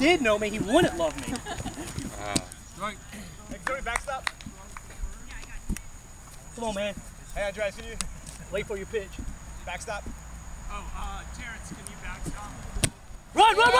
did know me, he wouldn't love me. Right. Hey, Cody, backstop. Come on, man. Hey, Andreas, can you Wait for your pitch. backstop? Oh, uh, Terrence, can you backstop? Run, run, run!